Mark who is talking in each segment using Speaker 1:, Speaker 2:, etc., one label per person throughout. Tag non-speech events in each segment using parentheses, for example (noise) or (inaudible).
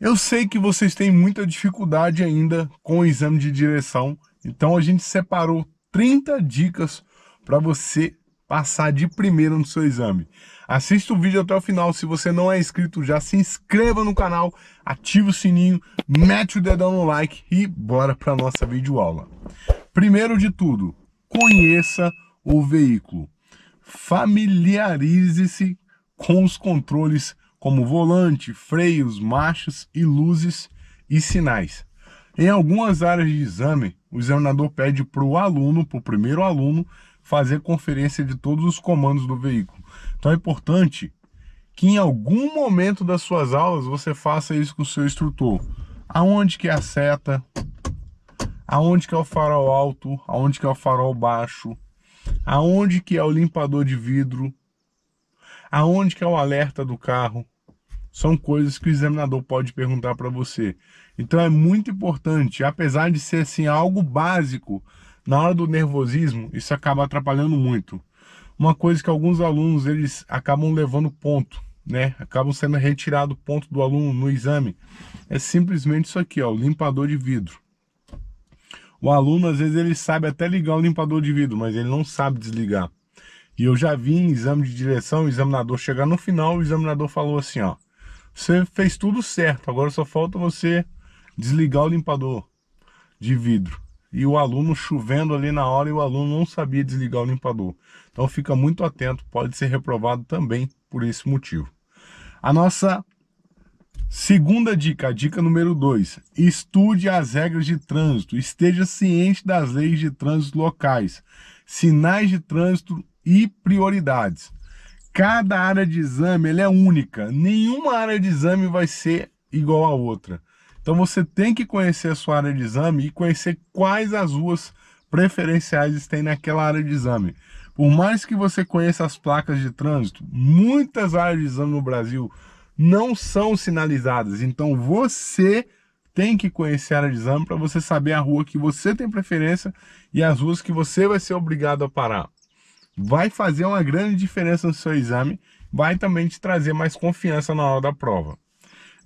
Speaker 1: Eu sei que vocês têm muita dificuldade ainda com o exame de direção, então a gente separou 30 dicas para você passar de primeira no seu exame. Assista o vídeo até o final. Se você não é inscrito, já se inscreva no canal, ative o sininho, mete o dedão no like e bora para nossa videoaula. Primeiro de tudo, conheça o veículo. Familiarize-se com os controles como volante, freios, marchas e luzes e sinais. Em algumas áreas de exame, o examinador pede para o aluno, para o primeiro aluno, fazer conferência de todos os comandos do veículo. Então é importante que em algum momento das suas aulas você faça isso com o seu instrutor. Aonde que é a seta, aonde que é o farol alto, aonde que é o farol baixo, aonde que é o limpador de vidro, aonde que é o alerta do carro, são coisas que o examinador pode perguntar para você. Então é muito importante, apesar de ser assim algo básico, na hora do nervosismo, isso acaba atrapalhando muito. Uma coisa que alguns alunos eles acabam levando ponto, né? Acabam sendo retirado ponto do aluno no exame. É simplesmente isso aqui, ó, o limpador de vidro. O aluno às vezes ele sabe até ligar o limpador de vidro, mas ele não sabe desligar. E eu já vi em exame de direção, o examinador chegar no final, o examinador falou assim, ó: você fez tudo certo, agora só falta você desligar o limpador de vidro. E o aluno chovendo ali na hora e o aluno não sabia desligar o limpador. Então fica muito atento, pode ser reprovado também por esse motivo. A nossa segunda dica, a dica número 2. Estude as regras de trânsito, esteja ciente das leis de trânsito locais, sinais de trânsito e prioridades cada área de exame é única. Nenhuma área de exame vai ser igual a outra. Então você tem que conhecer a sua área de exame e conhecer quais as ruas preferenciais tem naquela área de exame. Por mais que você conheça as placas de trânsito, muitas áreas de exame no Brasil não são sinalizadas. Então você tem que conhecer a área de exame para você saber a rua que você tem preferência e as ruas que você vai ser obrigado a parar vai fazer uma grande diferença no seu exame, vai também te trazer mais confiança na hora da prova.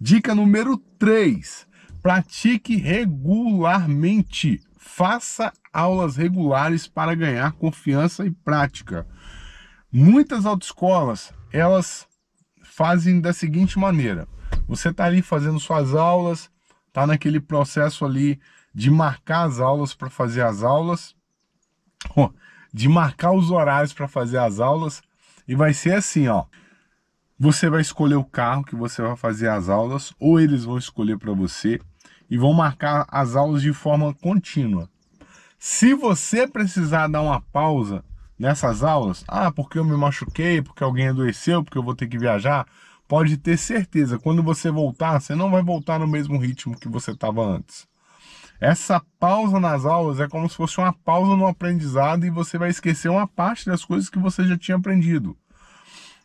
Speaker 1: Dica número 3. Pratique regularmente. Faça aulas regulares para ganhar confiança e prática. Muitas autoescolas, elas fazem da seguinte maneira. Você está ali fazendo suas aulas, está naquele processo ali de marcar as aulas para fazer as aulas. Oh, de marcar os horários para fazer as aulas e vai ser assim, ó. Você vai escolher o carro que você vai fazer as aulas ou eles vão escolher para você e vão marcar as aulas de forma contínua. Se você precisar dar uma pausa nessas aulas, ah, porque eu me machuquei, porque alguém adoeceu, porque eu vou ter que viajar, pode ter certeza, quando você voltar, você não vai voltar no mesmo ritmo que você estava antes. Essa pausa nas aulas é como se fosse uma pausa no aprendizado e você vai esquecer uma parte das coisas que você já tinha aprendido.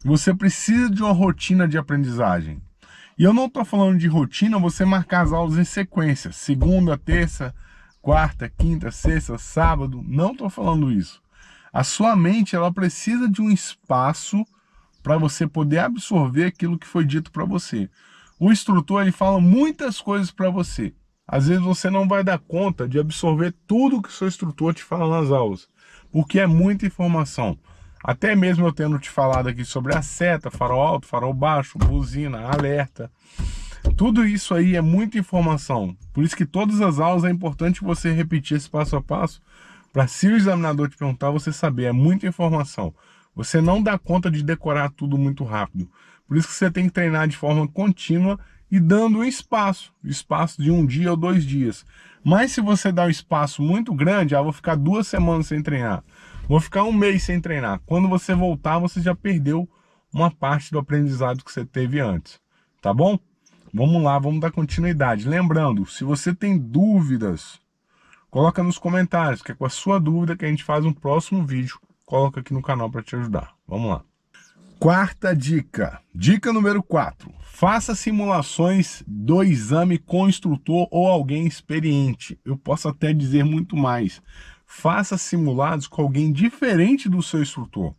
Speaker 1: Você precisa de uma rotina de aprendizagem. E eu não estou falando de rotina, você marcar as aulas em sequência, segunda, terça, quarta, quinta, sexta, sábado. Não estou falando isso. A sua mente ela precisa de um espaço para você poder absorver aquilo que foi dito para você. O instrutor ele fala muitas coisas para você. Às vezes você não vai dar conta de absorver tudo que seu instrutor te fala nas aulas, porque é muita informação. Até mesmo eu tendo te falado aqui sobre a seta, farol alto, farol baixo, buzina, alerta. Tudo isso aí é muita informação. Por isso que todas as aulas é importante você repetir esse passo a passo para se o examinador te perguntar, você saber. É muita informação. Você não dá conta de decorar tudo muito rápido. Por isso que você tem que treinar de forma contínua e dando um espaço, espaço de um dia ou dois dias. Mas se você dá um espaço muito grande, ah, vou ficar duas semanas sem treinar, vou ficar um mês sem treinar. Quando você voltar, você já perdeu uma parte do aprendizado que você teve antes, tá bom? Vamos lá, vamos dar continuidade. Lembrando, se você tem dúvidas, coloca nos comentários, que é com a sua dúvida que a gente faz um próximo vídeo. Coloca aqui no canal para te ajudar. Vamos lá. Quarta dica. Dica número 4. Faça simulações do exame com instrutor ou alguém experiente. Eu posso até dizer muito mais. Faça simulados com alguém diferente do seu instrutor.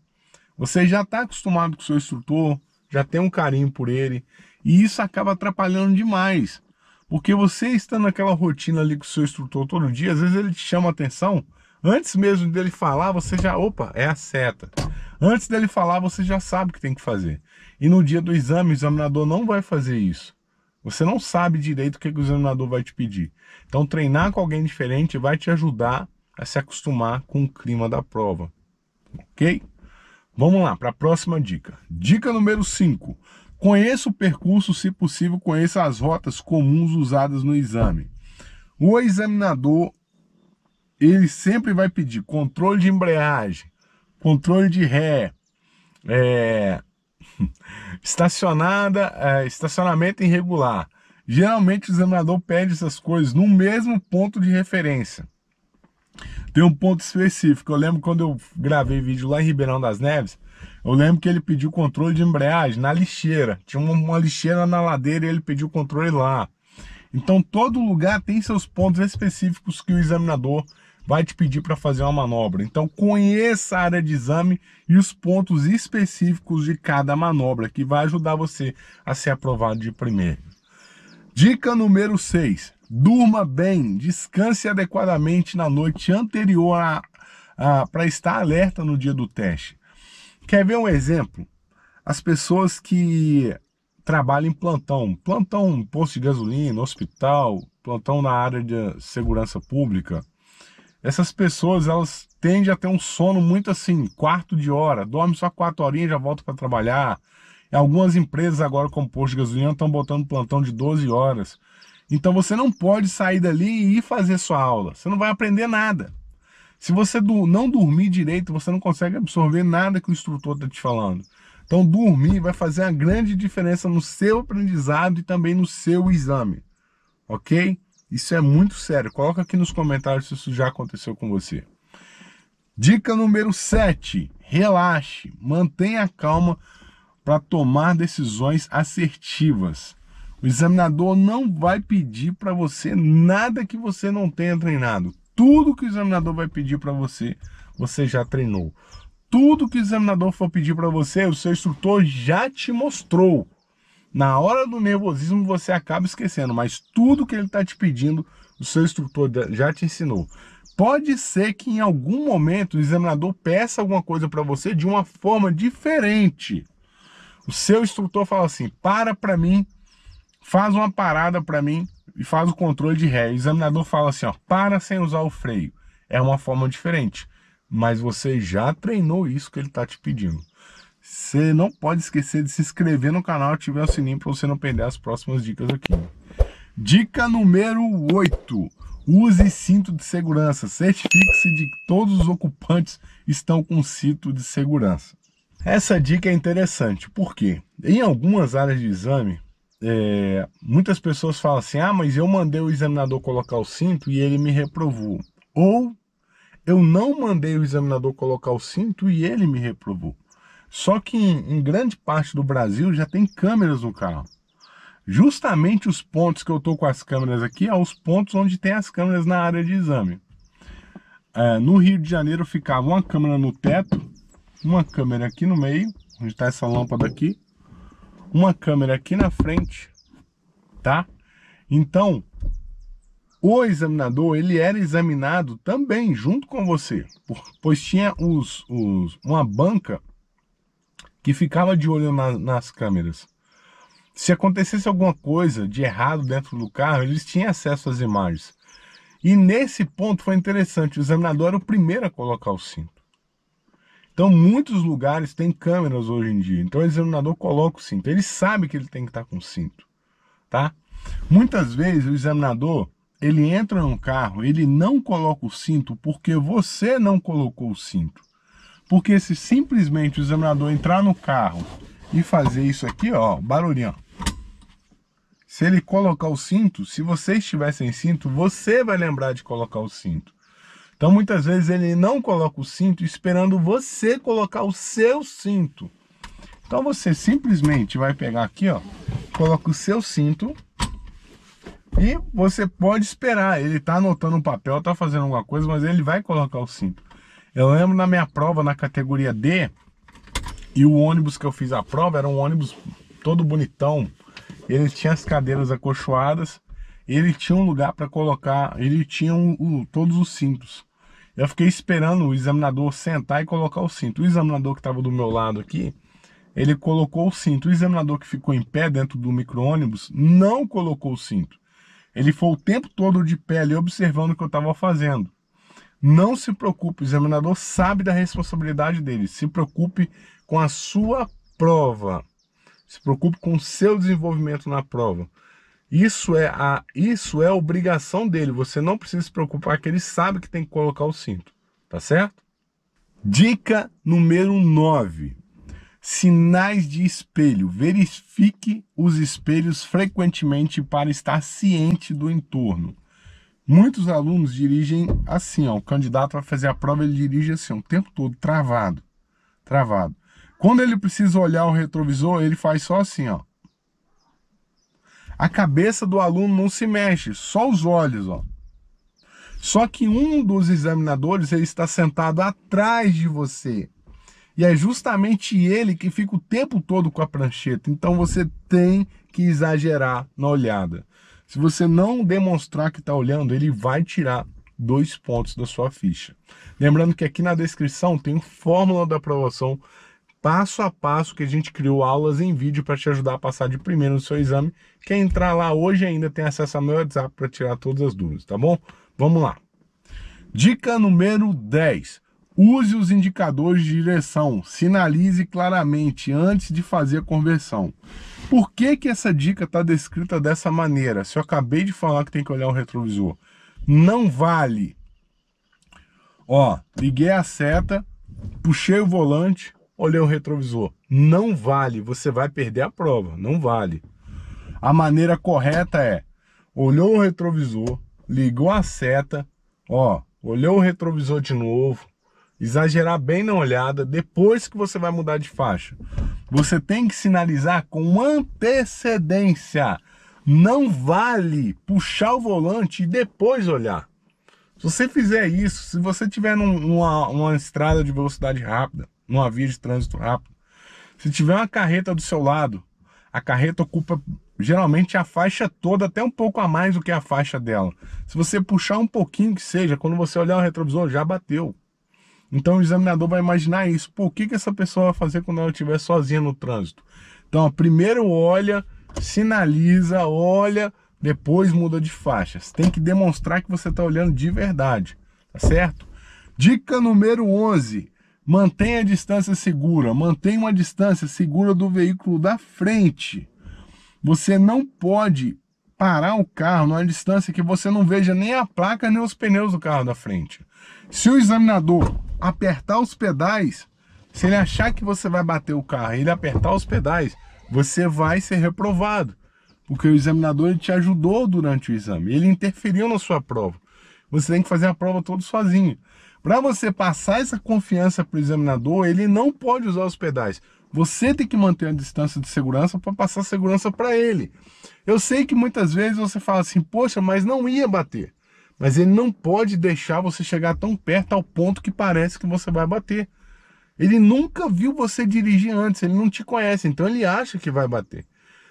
Speaker 1: Você já está acostumado com o seu instrutor, já tem um carinho por ele, E isso acaba atrapalhando demais. Porque você está naquela rotina ali com o seu instrutor todo dia, às vezes ele te chama atenção, antes mesmo dele falar, você já, opa, é a seta. Antes dele falar, você já sabe o que tem que fazer. E no dia do exame, o examinador não vai fazer isso. Você não sabe direito o que o examinador vai te pedir. Então, treinar com alguém diferente vai te ajudar a se acostumar com o clima da prova. Ok? Vamos lá para a próxima dica. Dica número 5. Conheça o percurso, se possível, conheça as rotas comuns usadas no exame. O examinador, ele sempre vai pedir controle de embreagem, controle de ré, é, (laughs) estacionada, é, estacionamento irregular. Geralmente o examinador pede essas coisas no mesmo ponto de referência. Tem um ponto específico. Eu lembro quando eu gravei vídeo lá em Ribeirão das Neves, eu lembro que ele pediu controle de embreagem na lixeira. Tinha uma, uma lixeira na ladeira e ele pediu controle lá. Então todo lugar tem seus pontos específicos que o examinador vai te pedir para fazer uma manobra. Então conheça a área de exame e os pontos específicos de cada manobra, que vai ajudar você a ser aprovado de primeiro. Dica número 6. Durma bem, descanse adequadamente na noite anterior a, a para estar alerta no dia do teste. Quer ver um exemplo? As pessoas que trabalham em plantão, plantão posto de gasolina, hospital, plantão na área de segurança pública, essas pessoas elas tendem a ter um sono muito assim, quarto de hora, dorme só quatro horinhas e já volta para trabalhar. Algumas empresas agora com posto de gasolina estão botando plantão de 12 horas. Então você não pode sair dali e ir fazer sua aula. Você não vai aprender nada. Se você não dormir direito, você não consegue absorver nada que o instrutor está te falando. Então dormir vai fazer uma grande diferença no seu aprendizado e também no seu exame. Ok? Isso é muito sério. Coloca aqui nos comentários se isso já aconteceu com você. Dica número 7. Relaxe. Mantenha calma para tomar decisões assertivas. O examinador não vai pedir para você nada que você não tenha treinado. Tudo que o examinador vai pedir para você, você já treinou. Tudo que o examinador for pedir para você, o seu instrutor já te mostrou. Na hora do nervosismo você acaba esquecendo, mas tudo que ele está te pedindo, o seu instrutor já te ensinou. Pode ser que em algum momento o examinador peça alguma coisa para você de uma forma diferente. O seu instrutor fala assim: para para mim, faz uma parada para mim e faz o controle de ré. O examinador fala assim: ó, para sem usar o freio. É uma forma diferente, mas você já treinou isso que ele está te pedindo. Você não pode esquecer de se inscrever no canal e ativar o sininho para você não perder as próximas dicas aqui. Dica número 8. Use cinto de segurança. Certifique-se de que todos os ocupantes estão com cinto de segurança. Essa dica é interessante, porque em algumas áreas de exame, é, muitas pessoas falam assim, ah, mas eu mandei o examinador colocar o cinto e ele me reprovou. Ou eu não mandei o examinador colocar o cinto e ele me reprovou. Só que em, em grande parte do Brasil já tem câmeras no carro. Justamente os pontos que eu estou com as câmeras aqui, é os pontos onde tem as câmeras na área de exame. É, no Rio de Janeiro ficava uma câmera no teto, uma câmera aqui no meio, onde está essa lâmpada aqui, uma câmera aqui na frente, tá? Então, o examinador, ele era examinado também junto com você, pois tinha os, os, uma banca que ficava de olho na, nas câmeras. Se acontecesse alguma coisa de errado dentro do carro, eles tinham acesso às imagens. E nesse ponto foi interessante, o examinador era o primeiro a colocar o cinto. Então, muitos lugares têm câmeras hoje em dia. Então, o examinador coloca o cinto. Ele sabe que ele tem que estar com o cinto, tá? Muitas vezes o examinador, ele entra no carro, ele não coloca o cinto porque você não colocou o cinto. Porque se simplesmente o examinador entrar no carro e fazer isso aqui, ó, barulhinho. Se ele colocar o cinto, se você estiver sem cinto, você vai lembrar de colocar o cinto. Então muitas vezes ele não coloca o cinto esperando você colocar o seu cinto. Então você simplesmente vai pegar aqui, ó, coloca o seu cinto e você pode esperar. Ele tá anotando um papel, tá fazendo alguma coisa, mas ele vai colocar o cinto. Eu lembro na minha prova na categoria D, e o ônibus que eu fiz a prova era um ônibus todo bonitão, ele tinha as cadeiras acolchoadas, ele tinha um lugar para colocar, ele tinha um, um, todos os cintos. Eu fiquei esperando o examinador sentar e colocar o cinto. O examinador que estava do meu lado aqui, ele colocou o cinto. O examinador que ficou em pé dentro do micro-ônibus não colocou o cinto. Ele foi o tempo todo de pé ali observando o que eu estava fazendo. Não se preocupe, o examinador sabe da responsabilidade dele. Se preocupe com a sua prova. Se preocupe com o seu desenvolvimento na prova. Isso é a isso é a obrigação dele. Você não precisa se preocupar que ele sabe que tem que colocar o cinto, tá certo? Dica número 9. Sinais de espelho. Verifique os espelhos frequentemente para estar ciente do entorno. Muitos alunos dirigem assim, ó, o candidato vai fazer a prova, ele dirige assim, ó, o tempo todo, travado, travado. Quando ele precisa olhar o retrovisor, ele faz só assim, ó. A cabeça do aluno não se mexe, só os olhos, ó. Só que um dos examinadores, ele está sentado atrás de você. E é justamente ele que fica o tempo todo com a prancheta. Então você tem que exagerar na olhada. Se você não demonstrar que está olhando, ele vai tirar dois pontos da sua ficha. Lembrando que aqui na descrição tem fórmula da aprovação passo a passo que a gente criou aulas em vídeo para te ajudar a passar de primeiro no seu exame. Quem entrar lá hoje ainda tem acesso ao meu WhatsApp para tirar todas as dúvidas, tá bom? Vamos lá. Dica número 10. Use os indicadores de direção, sinalize claramente antes de fazer a conversão. Por que, que essa dica está descrita dessa maneira? Se eu acabei de falar que tem que olhar o retrovisor, não vale. Ó, liguei a seta, puxei o volante, olhei o retrovisor. Não vale, você vai perder a prova, não vale. A maneira correta é, olhou o retrovisor, ligou a seta, ó, olhou o retrovisor de novo, exagerar bem na olhada, depois que você vai mudar de faixa. Você tem que sinalizar com antecedência. Não vale puxar o volante e depois olhar. Se você fizer isso, se você tiver numa, numa estrada de velocidade rápida, numa via de trânsito rápido, se tiver uma carreta do seu lado, a carreta ocupa geralmente a faixa toda, até um pouco a mais do que a faixa dela. Se você puxar um pouquinho que seja, quando você olhar o retrovisor, já bateu. Então o examinador vai imaginar isso. O que, que essa pessoa vai fazer quando ela estiver sozinha no trânsito? Então, primeiro olha, sinaliza, olha, depois muda de faixa. Você tem que demonstrar que você está olhando de verdade, tá certo? Dica número 11. Mantenha a distância segura. Mantenha uma distância segura do veículo da frente. Você não pode parar o carro numa distância que você não veja nem a placa nem os pneus do carro da frente. Se o examinador apertar os pedais, se ele achar que você vai bater o carro ele apertar os pedais, você vai ser reprovado. Porque o examinador te ajudou durante o exame, ele interferiu na sua prova. Você tem que fazer a prova todo sozinho. Para você passar essa confiança para o examinador, ele não pode usar os pedais. Você tem que manter a distância de segurança para passar segurança para ele. Eu sei que muitas vezes você fala assim, poxa, mas não ia bater. Mas ele não pode deixar você chegar tão perto ao ponto que parece que você vai bater. Ele nunca viu você dirigir antes, ele não te conhece, então ele acha que vai bater.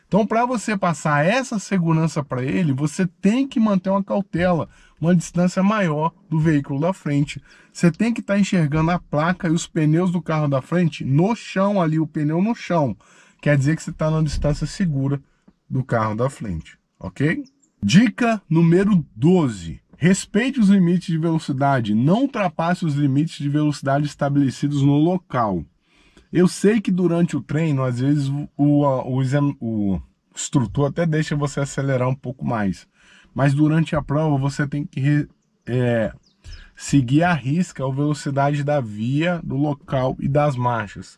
Speaker 1: Então, para você passar essa segurança para ele, você tem que manter uma cautela, uma distância maior do veículo da frente. Você tem que estar tá enxergando a placa e os pneus do carro da frente no chão ali, o pneu no chão. Quer dizer que você está numa distância segura do carro da frente, ok? Dica número 12. Respeite os limites de velocidade, não ultrapasse os limites de velocidade estabelecidos no local. Eu sei que durante o treino, às vezes o, o, o, instrutor até deixa você acelerar um pouco mais, mas durante a prova você tem que é, seguir a risca a velocidade da via, do local e das marchas.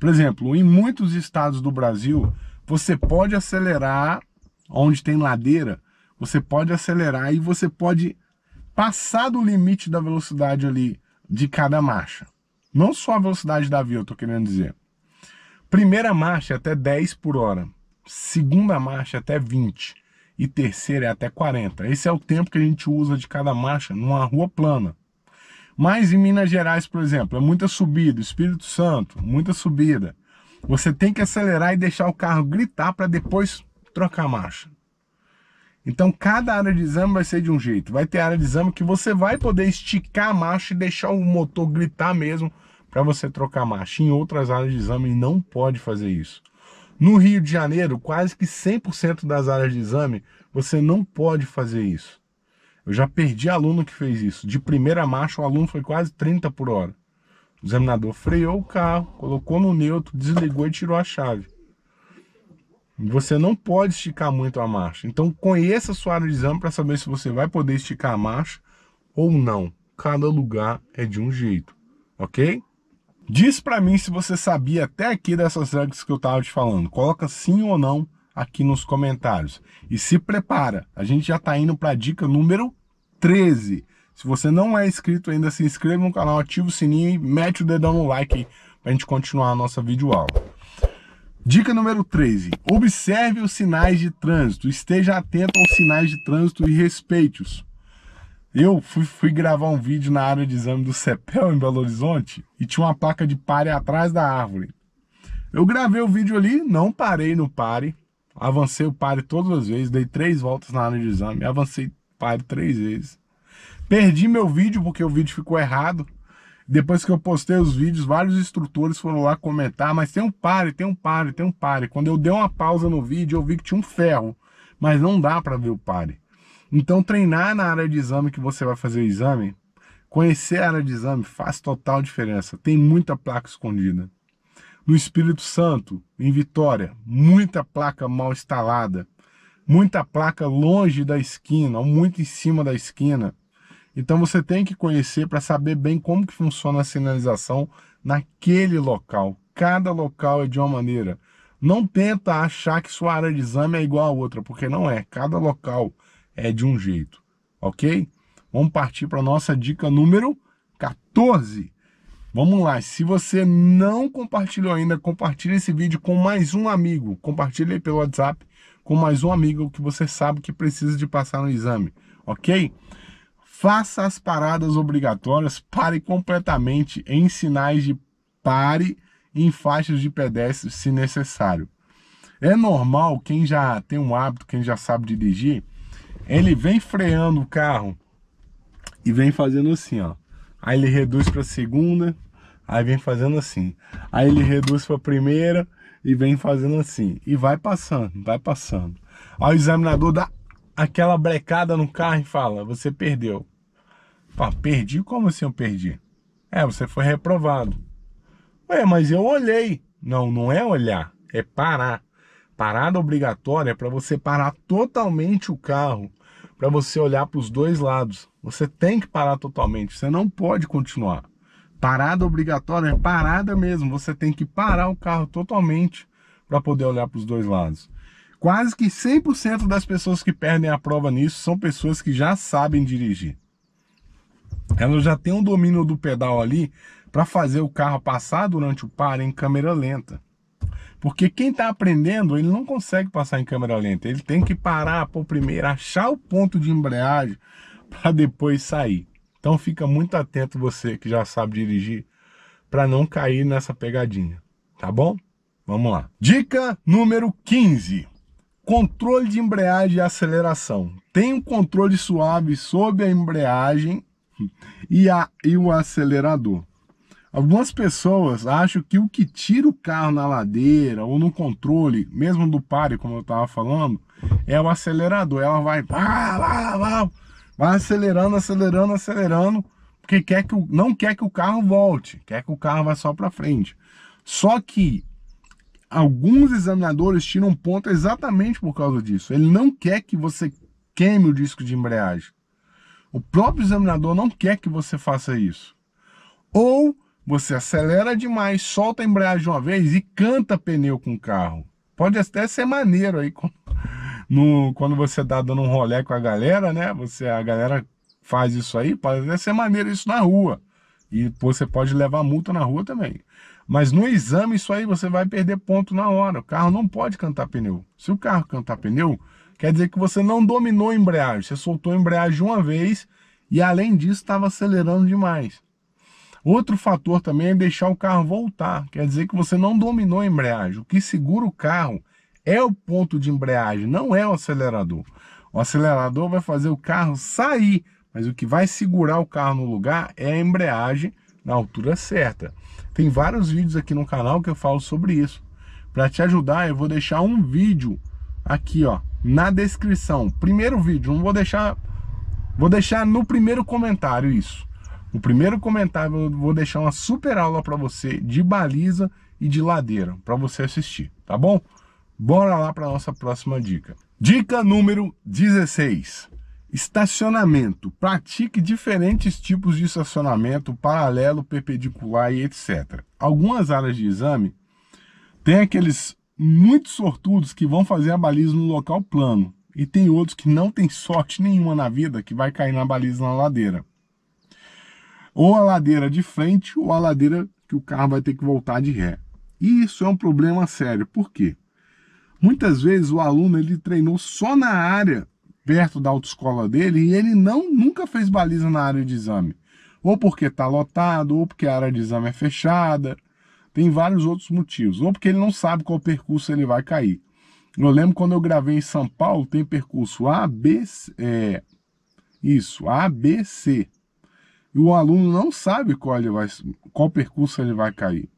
Speaker 1: Por exemplo, em muitos estados do Brasil, você pode acelerar onde tem ladeira você pode acelerar e você pode passar do limite da velocidade ali de cada marcha. Não só a velocidade da via, eu estou querendo dizer. Primeira marcha é até 10 por hora. Segunda marcha é até 20. E terceira é até 40. Esse é o tempo que a gente usa de cada marcha numa rua plana. Mas em Minas Gerais, por exemplo, é muita subida. Espírito Santo, muita subida. Você tem que acelerar e deixar o carro gritar para depois trocar marcha. Então cada área de exame vai ser de um jeito. Vai ter área de exame que você vai poder esticar a marcha e deixar o motor gritar mesmo para você trocar marcha. Em outras áreas de exame não pode fazer isso. No Rio de Janeiro, quase que 100% das áreas de exame, você não pode fazer isso. Eu já perdi aluno que fez isso. De primeira marcha, o aluno foi quase 30 por hora. O examinador freou o carro, colocou no neutro, desligou e tirou a chave. Você não pode esticar muito a marcha. Então conheça a sua área de exame para saber se você vai poder esticar a marcha ou não. Cada lugar é de um jeito, ok? Diz para mim se você sabia até aqui dessas regras que eu estava te falando. Coloca sim ou não aqui nos comentários. E se prepara, a gente já está indo para a dica número 13. Se você não é inscrito ainda, se inscreva no canal, ativa o sininho e mete o dedão no like para a gente continuar a nossa videoaula. Dica número 13. Observe os sinais de trânsito. Esteja atento aos sinais de trânsito e respeite-os. Eu fui, fui, gravar um vídeo na área de exame do CEPEL em Belo Horizonte e tinha uma placa de pare atrás da árvore. Eu gravei o vídeo ali, não parei no pare, avancei o pare todas as vezes, dei três voltas na área de exame, avancei pare três vezes. Perdi meu vídeo porque o vídeo ficou errado. Depois que eu postei os vídeos, vários instrutores foram lá comentar, mas tem um pare, tem um pare, tem um pare. Quando eu dei uma pausa no vídeo, eu vi que tinha um ferro, mas não dá para ver o pare. Então treinar na área de exame que você vai fazer o exame, conhecer a área de exame faz total diferença. Tem muita placa escondida. No Espírito Santo, em Vitória, muita placa mal instalada, muita placa longe da esquina, ou muito em cima da esquina. Então você tem que conhecer para saber bem como que funciona a sinalização naquele local. Cada local é de uma maneira. Não tenta achar que sua área de exame é igual a outra, porque não é. Cada local é de um jeito, ok? Vamos partir para a nossa dica número 14. Vamos lá, se você não compartilhou ainda, compartilhe esse vídeo com mais um amigo. Compartilhe pelo WhatsApp com mais um amigo que você sabe que precisa de passar no exame, ok? Faça as paradas obrigatórias, pare completamente em sinais de pare em faixas de pedestre se necessário. É normal, quem já tem um hábito, quem já sabe dirigir, ele vem freando o carro e vem fazendo assim, ó. Aí ele reduz para a segunda, aí vem fazendo assim. Aí ele reduz para a primeira e vem fazendo assim. E vai passando, vai passando. Aí o examinador dá aquela brecada no carro e fala: Você perdeu. Pá, perdi? Como assim eu perdi? É, você foi reprovado. Ué, mas eu olhei. Não, não é olhar, é parar. Parada obrigatória é para você parar totalmente o carro, para você olhar para os dois lados. Você tem que parar totalmente, você não pode continuar. Parada obrigatória é parada mesmo, você tem que parar o carro totalmente para poder olhar para os dois lados. Quase que 100% das pessoas que perdem a prova nisso são pessoas que já sabem dirigir ela já tem um domínio do pedal ali para fazer o carro passar durante o par em câmera lenta. Porque quem está aprendendo, ele não consegue passar em câmera lenta. Ele tem que parar por primeiro, achar o ponto de embreagem para depois sair. Então fica muito atento você que já sabe dirigir para não cair nessa pegadinha, tá bom? Vamos lá. Dica número 15. Controle de embreagem e aceleração. Tem um controle suave sobre a embreagem e, a, e o acelerador. Algumas pessoas acham que o que tira o carro na ladeira ou no controle, mesmo do pare, como eu estava falando, é o acelerador. Ela vai, vai, vai, acelerando, acelerando, acelerando, porque quer que não quer que o carro volte, quer que o carro vá só para frente. Só que alguns examinadores tiram ponto exatamente por causa disso. Ele não quer que você queime o disco de embreagem. O próprio examinador não quer que você faça isso. Ou você acelera demais, solta a embreagem uma vez e canta pneu com o carro. Pode até ser maneiro aí no, quando você está dando um rolé com a galera, né? Você, a galera faz isso aí, pode até ser maneiro isso na rua. E você pode levar multa na rua também. Mas no exame, isso aí você vai perder ponto na hora. O carro não pode cantar pneu. Se o carro cantar pneu, quer dizer que você não dominou a embreagem. Você soltou a embreagem uma vez e além disso estava acelerando demais. Outro fator também é deixar o carro voltar. Quer dizer que você não dominou a embreagem. O que segura o carro é o ponto de embreagem, não é o acelerador. O acelerador vai fazer o carro sair, mas o que vai segurar o carro no lugar é a embreagem na altura certa. Tem vários vídeos aqui no canal que eu falo sobre isso. Para te ajudar, eu vou deixar um vídeo aqui, ó, na descrição. Primeiro vídeo, não vou deixar vou deixar no primeiro comentário isso. No primeiro comentário eu vou deixar uma super aula para você de baliza e de ladeira para você assistir, tá bom? Bora lá para nossa próxima dica. Dica número 16. Estacionamento. Pratique diferentes tipos de estacionamento, paralelo, perpendicular e etc. Algumas áreas de exame tem aqueles muito sortudos que vão fazer a baliza no local plano. E tem outros que não tem sorte nenhuma na vida que vai cair na baliza na ladeira. Ou a ladeira de frente ou a ladeira que o carro vai ter que voltar de ré. E isso é um problema sério. Por quê? Muitas vezes o aluno ele treinou só na área perto da autoescola dele e ele não nunca fez baliza na área de exame. Ou porque está lotado, ou porque a área de exame é fechada. Tem vários outros motivos. Ou porque ele não sabe qual percurso ele vai cair. Eu lembro quando eu gravei em São Paulo, tem percurso A, B, é, isso, A, B, C. E o aluno não sabe qual, ele vai, qual percurso ele vai cair.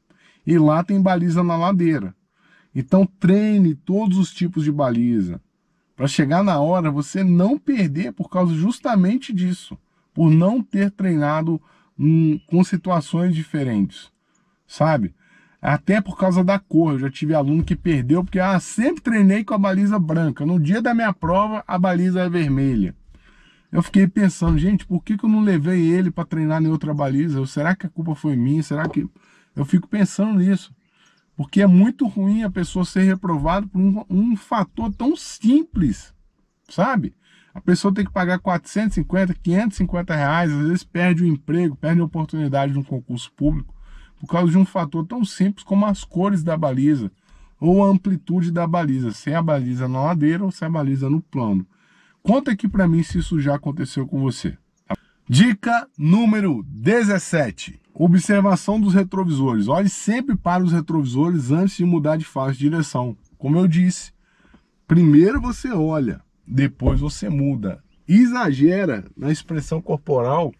Speaker 1: E lá tem baliza na ladeira. Então treine todos os tipos de baliza. Para chegar na hora, você não perder por causa justamente disso. Por não ter treinado hum, com situações diferentes. Sabe? Até por causa da cor. Eu já tive aluno que perdeu porque ah, sempre treinei com a baliza branca. No dia da minha prova, a baliza é vermelha. Eu fiquei pensando, gente, por que, que eu não levei ele para treinar em outra baliza? será que a culpa foi minha? Será que. Eu fico pensando nisso. Porque é muito ruim a pessoa ser reprovada por um, um fator tão simples, sabe? A pessoa tem que pagar 450, 550 reais, às vezes perde o emprego, perde a oportunidade de um concurso público, por causa de um fator tão simples como as cores da baliza ou a amplitude da baliza, se é a baliza na ladeira ou se é a baliza no plano. Conta aqui para mim se isso já aconteceu com você. Dica número 17. Observação dos retrovisores. Olhe sempre para os retrovisores antes de mudar de faixa de direção. Como eu disse, primeiro você olha, depois você muda. Exagera na expressão corporal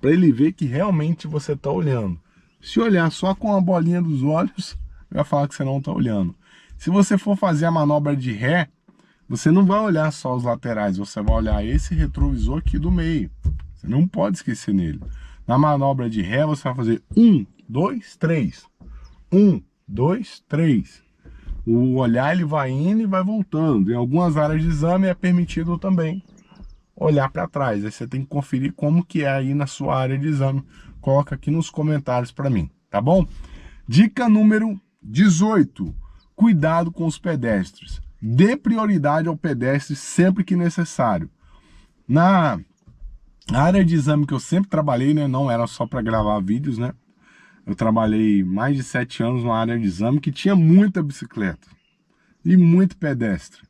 Speaker 1: para ele ver que realmente você está olhando. Se olhar só com a bolinha dos olhos, vai falar que você não está olhando. Se você for fazer a manobra de ré, você não vai olhar só os laterais, você vai olhar esse retrovisor aqui do meio. Você não pode esquecer nele. Na manobra de ré, você vai fazer um, dois, três. Um, dois, três. O olhar ele vai indo e vai voltando. Em algumas áreas de exame é permitido também olhar para trás. Aí você tem que conferir como que é aí na sua área de exame. Coloca aqui nos comentários para mim, tá bom? Dica número 18. Cuidado com os pedestres. Dê prioridade ao pedestre sempre que necessário. Na a área de exame que eu sempre trabalhei, né, não era só para gravar vídeos, né? Eu trabalhei mais de sete anos numa área de exame que tinha muita bicicleta e muito pedestre.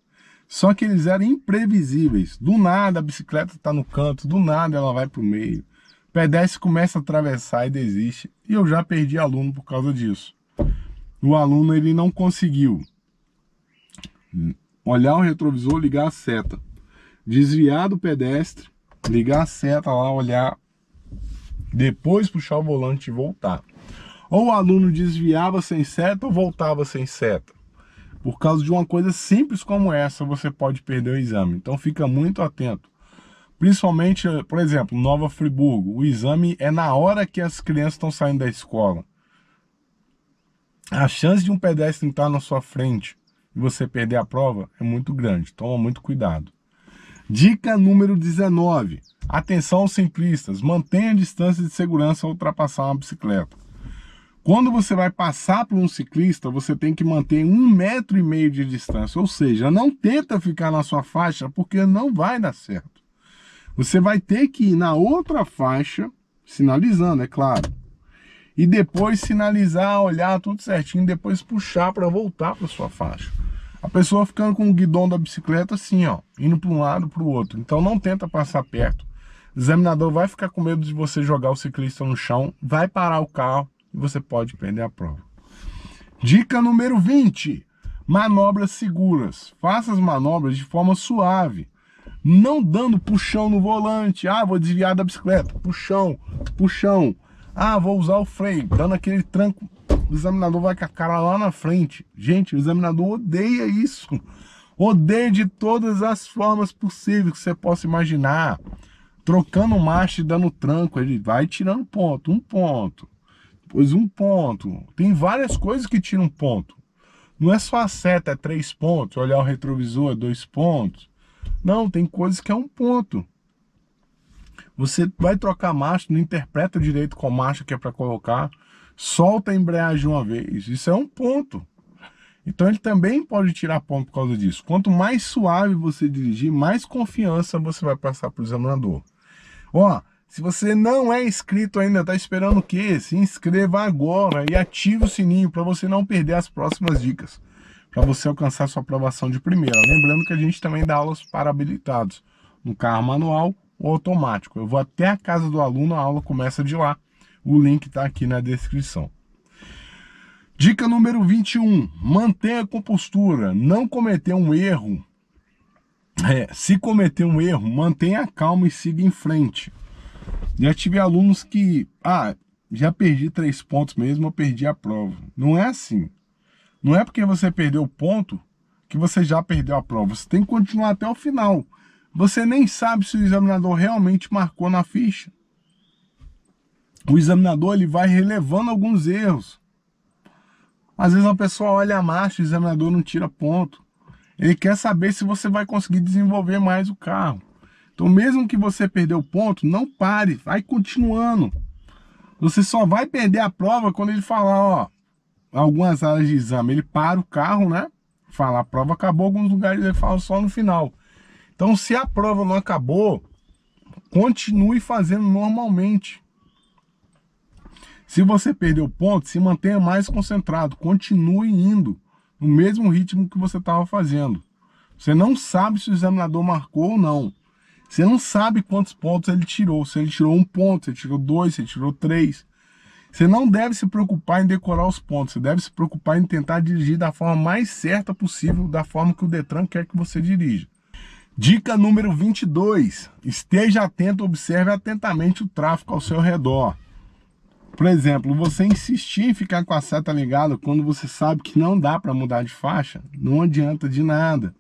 Speaker 1: Só que eles eram imprevisíveis. Do nada a bicicleta está no canto, do nada ela vai para o meio. Pedestre começa a atravessar e desiste. E eu já perdi aluno por causa disso. O aluno ele não conseguiu olhar o retrovisor, ligar a seta, desviar do pedestre ligar a seta lá, olhar, depois puxar o volante e voltar. Ou o aluno desviava sem seta ou voltava sem seta. Por causa de uma coisa simples como essa, você pode perder o exame. Então fica muito atento. Principalmente, por exemplo, Nova Friburgo, o exame é na hora que as crianças estão saindo da escola. A chance de um pedestre estar na sua frente e você perder a prova é muito grande. Toma muito cuidado. Dica número 19. Atenção aos ciclistas, mantenha a distância de segurança ao ultrapassar uma bicicleta. Quando você vai passar por um ciclista, você tem que manter um metro e meio de distância, ou seja, não tenta ficar na sua faixa porque não vai dar certo. Você vai ter que ir na outra faixa, sinalizando, é claro, e depois sinalizar, olhar tudo certinho, depois puxar para voltar para sua faixa a pessoa ficando com o guidão da bicicleta assim, ó, indo para um lado para o outro. Então não tenta passar perto. O examinador vai ficar com medo de você jogar o ciclista no chão, vai parar o carro e você pode perder a prova. Dica número 20. Manobras seguras. Faça as manobras de forma suave. Não dando puxão no volante. Ah, vou desviar da bicicleta. Puxão, puxão. Ah, vou usar o freio. Dando aquele tranco. O examinador vai com a cara lá na frente. Gente, o examinador odeia isso. Odeia de todas as formas possíveis que você possa imaginar. Trocando marcha e dando tranco. Ele vai tirando ponto. Um ponto. Depois um ponto. Tem várias coisas que tiram ponto. Não é só a seta, é três pontos. Olhar o retrovisor é dois pontos. Não, tem coisas que é um ponto. Você vai trocar marcha, não interpreta direito qual marcha que é para colocar. Solta a embreagem uma vez. Isso é um ponto. Então ele também pode tirar ponto por causa disso. Quanto mais suave você dirigir, mais confiança você vai passar para o examinador. Ó, se você não é inscrito ainda, tá esperando o quê? Se inscreva agora e ative o sininho para você não perder as próximas dicas. Para você alcançar sua aprovação de primeira. Lembrando que a gente também dá aulas para habilitados no carro manual ou automático. Eu vou até a casa do aluno, a aula começa de lá. O link está aqui na descrição. Dica número 21. Mantenha a compostura. Não cometer um erro. É, se cometer um erro, mantenha a calma e siga em frente. Já tive alunos que, ah, já perdi três pontos mesmo, eu perdi a prova. Não é assim. Não é porque você perdeu o ponto que você já perdeu a prova. Você tem que continuar até o final. Você nem sabe se o examinador realmente marcou na ficha. O examinador ele vai relevando alguns erros. Às vezes a pessoa olha a marcha, o examinador não tira ponto. Ele quer saber se você vai conseguir desenvolver mais o carro. Então, mesmo que você perdeu o ponto, não pare, vai continuando. Você só vai perder a prova quando ele falar, ó, algumas áreas de exame, ele para o carro, né? Fala, a prova acabou, alguns lugares ele fala só no final. Então, se a prova não acabou, continue fazendo normalmente. Se você perdeu ponto, se mantenha mais concentrado, continue indo no mesmo ritmo que você estava fazendo. Você não sabe se o examinador marcou ou não. Você não sabe quantos pontos ele tirou. Se ele tirou um ponto, se ele tirou dois, se ele tirou três. Você não deve se preocupar em decorar os pontos. Você deve se preocupar em tentar dirigir da forma mais certa possível, da forma que o Detran quer que você dirija. Dica número 22. Esteja atento, observe atentamente o tráfego ao seu redor. Por exemplo, você insistir em ficar com a seta ligada quando você sabe que não dá para mudar de faixa, não adianta de nada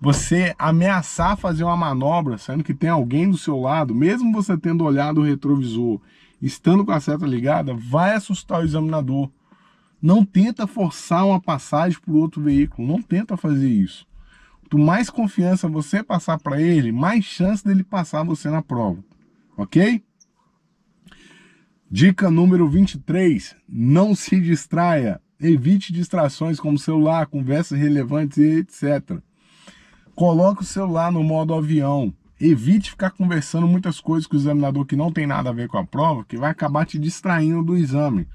Speaker 1: você ameaçar fazer uma manobra, sendo que tem alguém do seu lado, mesmo você tendo olhado o retrovisor, estando com a seta ligada, vai assustar o examinador. Não tenta forçar uma passagem para o outro veículo, não tenta fazer isso. Quanto mais confiança você passar para ele, mais chance dele passar você na prova, ok? Dica número 23, não se distraia, evite distrações como celular, conversas relevantes e etc. Coloque o celular no modo avião. Evite ficar conversando muitas coisas com o examinador que não tem nada a ver com a prova, que vai acabar te distraindo do exame.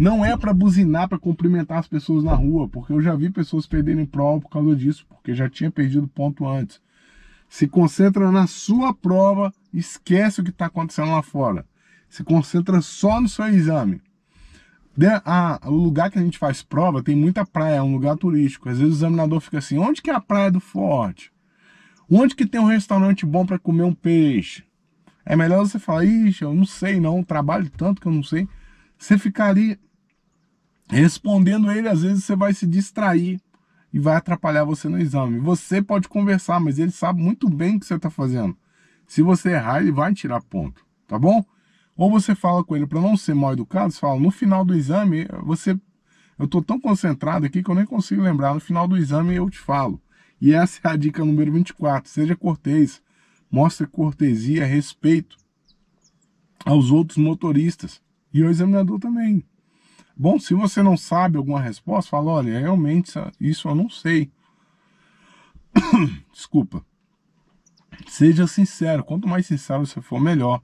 Speaker 1: Não é para buzinar, para cumprimentar as pessoas na rua, porque eu já vi pessoas perderem prova por causa disso, porque já tinha perdido ponto antes. Se concentra na sua prova, esquece o que está acontecendo lá fora. Se concentra só no seu exame. De, a, o lugar que a gente faz prova tem muita praia, é um lugar turístico. Às vezes o examinador fica assim, onde que é a praia do Forte? Onde que tem um restaurante bom para comer um peixe? É melhor você falar, ixi, eu não sei não, trabalho tanto que eu não sei. Você ficar ali respondendo ele, às vezes você vai se distrair e vai atrapalhar você no exame. Você pode conversar, mas ele sabe muito bem o que você está fazendo. Se você errar, ele vai tirar ponto, tá bom? Ou você fala com ele para não ser mal educado, você fala, no final do exame, você eu estou tão concentrado aqui que eu nem consigo lembrar. No final do exame eu te falo. E essa é a dica número 24. Seja cortês. Mostre cortesia, respeito aos outros motoristas. E ao examinador também. Bom, se você não sabe alguma resposta, fala, olha, realmente isso eu não sei. (coughs) Desculpa. Seja sincero. Quanto mais sincero você for, melhor.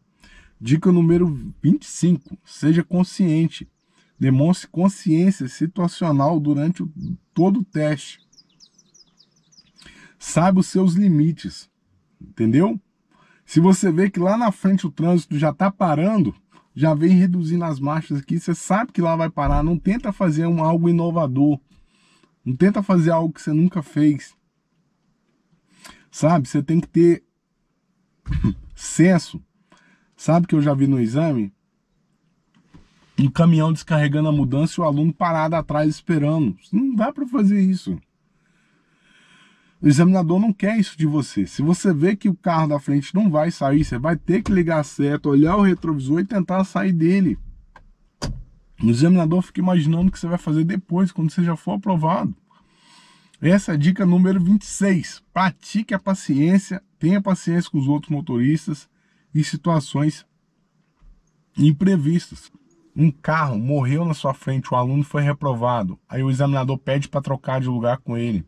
Speaker 1: Dica número 25. Seja consciente. Demonstre consciência situacional durante o, todo o teste. Saiba os seus limites. Entendeu? Se você vê que lá na frente o trânsito já está parando, já vem reduzindo as marchas aqui, você sabe que lá vai parar. Não tenta fazer um, algo inovador. Não tenta fazer algo que você nunca fez. Sabe? Você tem que ter (coughs) senso. Sabe que eu já vi no exame? Um caminhão descarregando a mudança e o aluno parado atrás esperando. Não dá para fazer isso. O examinador não quer isso de você. Se você vê que o carro da frente não vai sair, você vai ter que ligar certo, olhar o retrovisor e tentar sair dele. O examinador fica imaginando o que você vai fazer depois, quando você já for aprovado. Essa é a dica número 26. Pratique a paciência, tenha paciência com os outros motoristas e situações imprevistas. Um carro morreu na sua frente, o aluno foi reprovado. Aí o examinador pede para trocar de lugar com ele.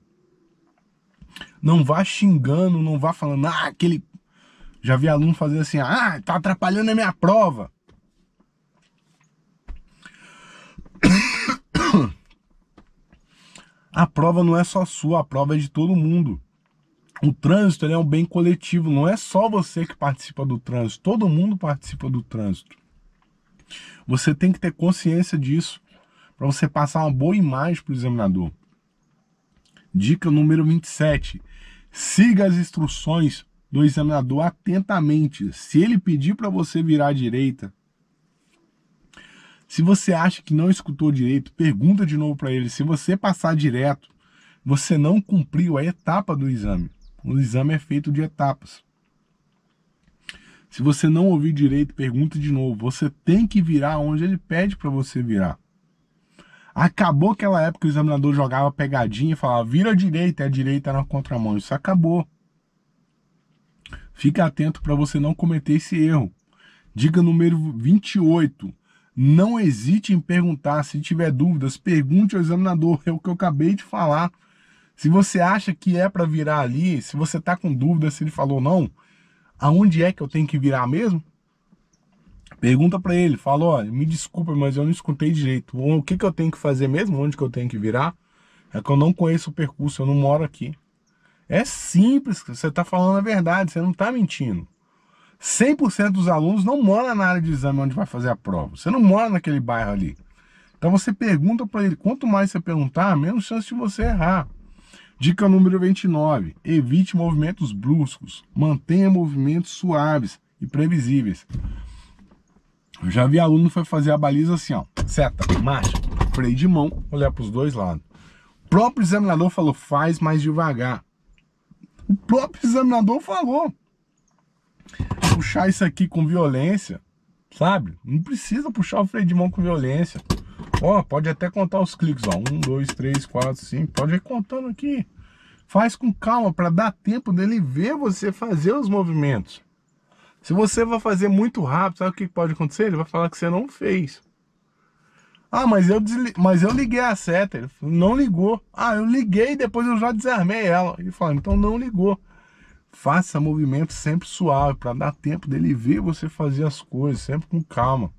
Speaker 1: Não vá xingando, não vá falando, ah, aquele. Já vi aluno fazer assim, ah, tá atrapalhando a minha prova. (coughs) A prova não é só sua, a prova é de todo mundo. O trânsito é um bem coletivo, não é só você que participa do trânsito, todo mundo participa do trânsito. Você tem que ter consciência disso para você passar uma boa imagem para o examinador. Dica número 27. Siga as instruções do examinador atentamente. Se ele pedir para você virar à direita, se você acha que não escutou direito, pergunta de novo para ele. Se você passar direto, você não cumpriu a etapa do exame. O exame é feito de etapas. Se você não ouvir direito, pergunta de novo. Você tem que virar onde ele pede para você virar. Acabou aquela época que o examinador jogava pegadinha e falava, vira à direita, e a direita na contramão. Isso acabou. Fique atento para você não cometer esse erro. Dica número 28. Não hesite em perguntar. Se tiver dúvidas, pergunte ao examinador. É o que eu acabei de falar. Se você acha que é para virar ali, se você está com dúvida se ele falou não, aonde é que eu tenho que virar mesmo? Pergunta para ele, fala, olha, me desculpa, mas eu não escutei direito. O que, que eu tenho que fazer mesmo? Onde que eu tenho que virar? É que eu não conheço o percurso, eu não moro aqui. É simples, você está falando a verdade, você não está mentindo. 100% dos alunos não moram na área de exame onde vai fazer a prova. Você não mora naquele bairro ali. Então você pergunta para ele, quanto mais você perguntar, menos chance de você errar. Dica número 29. Evite movimentos bruscos. Mantenha movimentos suaves e previsíveis. Eu já vi aluno foi fazer a baliza assim, ó. Seta, marcha, freio de mão, olhar para os dois lados. O próprio examinador falou, faz mais devagar. O próprio examinador falou. Puxar isso aqui com violência, sabe? Não precisa puxar o freio de mão com violência. Ó, pode até contar os cliques, ó. Um, dois, três, quatro, cinco. Pode ir contando aqui. Faz com calma para dar tempo dele ver você fazer os movimentos. Se você vai fazer muito rápido, sabe o que pode acontecer? Ele vai falar que você não fez. Ah, mas eu, desli... mas eu liguei a seta. Ele não ligou. Ah, eu liguei e depois eu já desarmei ela. Ele falou, então não ligou. Faça movimento sempre suave, para dar tempo dele ver você fazer as coisas, sempre com calma.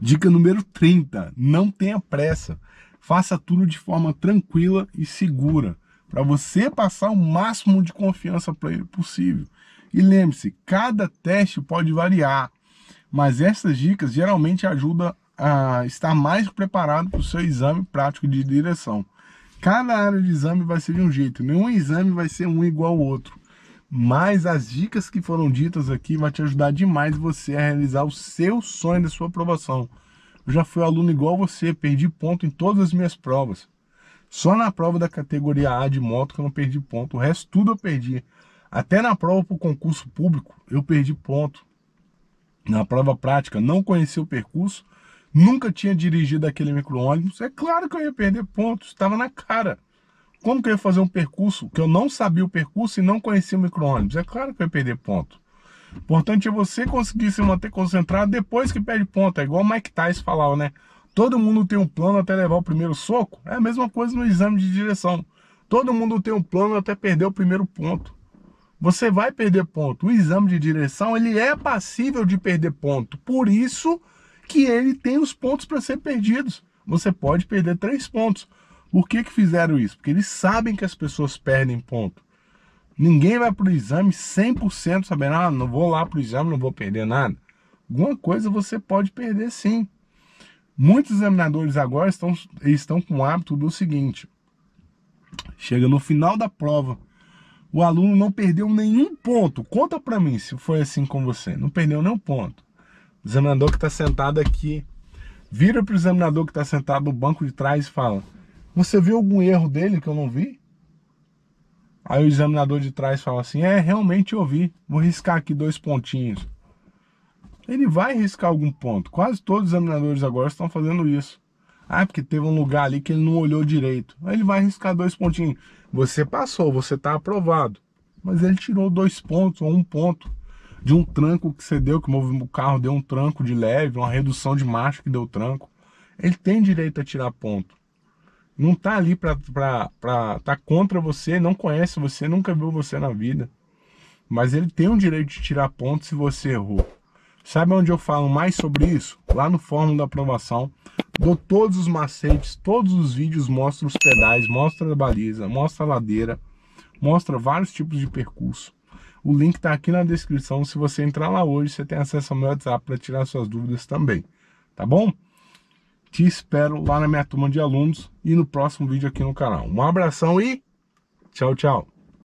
Speaker 1: Dica número 30. Não tenha pressa. Faça tudo de forma tranquila e segura, para você passar o máximo de confiança para ele possível. E lembre-se, cada teste pode variar, mas essas dicas geralmente ajudam a estar mais preparado para o seu exame prático de direção. Cada área de exame vai ser de um jeito, nenhum exame vai ser um igual ao outro. Mas as dicas que foram ditas aqui vão te ajudar demais você a realizar o seu sonho da sua aprovação. Eu já fui aluno igual você, perdi ponto em todas as minhas provas. Só na prova da categoria A de moto que eu não perdi ponto, o resto tudo eu perdi. Até na prova para o concurso público, eu perdi ponto. Na prova prática, não conhecia o percurso, nunca tinha dirigido aquele micro-ônibus. É claro que eu ia perder pontos, estava na cara. Como que eu ia fazer um percurso que eu não sabia o percurso e não conhecia o micro-ônibus? É claro que eu ia perder ponto. O importante é você conseguir se manter concentrado depois que perde ponto. É igual o Mike Tyson falava, né? Todo mundo tem um plano até levar o primeiro soco. É a mesma coisa no exame de direção. Todo mundo tem um plano até perder o primeiro ponto você vai perder ponto. O exame de direção ele é passível de perder ponto. Por isso que ele tem os pontos para ser perdidos. Você pode perder três pontos. Por que, que fizeram isso? Porque eles sabem que as pessoas perdem ponto. Ninguém vai para o exame 100% sabendo, ah, não vou lá para o exame, não vou perder nada. Alguma coisa você pode perder sim. Muitos examinadores agora estão, estão com o hábito do seguinte: chega no final da prova, o aluno não perdeu nenhum ponto. Conta para mim se foi assim com você. Não perdeu nenhum ponto. O examinador que está sentado aqui vira para o examinador que está sentado no banco de trás e fala: Você viu algum erro dele que eu não vi? Aí o examinador de trás fala assim: É, realmente eu vi. Vou riscar aqui dois pontinhos. Ele vai riscar algum ponto. Quase todos os examinadores agora estão fazendo isso. Ah, porque teve um lugar ali que ele não olhou direito. Aí ele vai riscar dois pontinhos. Você passou, você está aprovado. Mas ele tirou dois pontos ou um ponto de um tranco que você deu, que o carro deu um tranco de leve, uma redução de marcha que deu tranco. Ele tem direito a tirar ponto. Não tá ali para tá contra você, não conhece você, nunca viu você na vida. Mas ele tem o direito de tirar ponto se você errou. Sabe onde eu falo mais sobre isso? Lá no fórum da aprovação. Dou todos os macetes, todos os vídeos mostram os pedais, mostra a baliza, mostra a ladeira, mostra vários tipos de percurso. O link está aqui na descrição. Se você entrar lá hoje, você tem acesso ao meu WhatsApp para tirar suas dúvidas também. Tá bom? Te espero lá na minha turma de alunos e no próximo vídeo aqui no canal. Um abração e tchau, tchau.